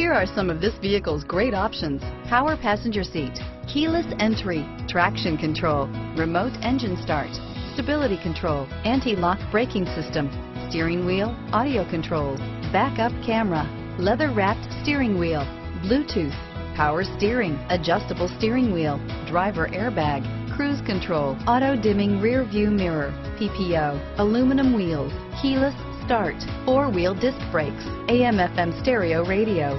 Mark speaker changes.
Speaker 1: Here are some of this vehicle's great options. Power passenger seat, keyless entry, traction control, remote engine start, stability control, anti-lock braking system, steering wheel, audio controls, backup camera, leather wrapped steering wheel, Bluetooth, power steering, adjustable steering wheel, driver airbag, cruise control, auto dimming rear view mirror, PPO, aluminum wheels, keyless start, four-wheel disc brakes, AM FM stereo radio,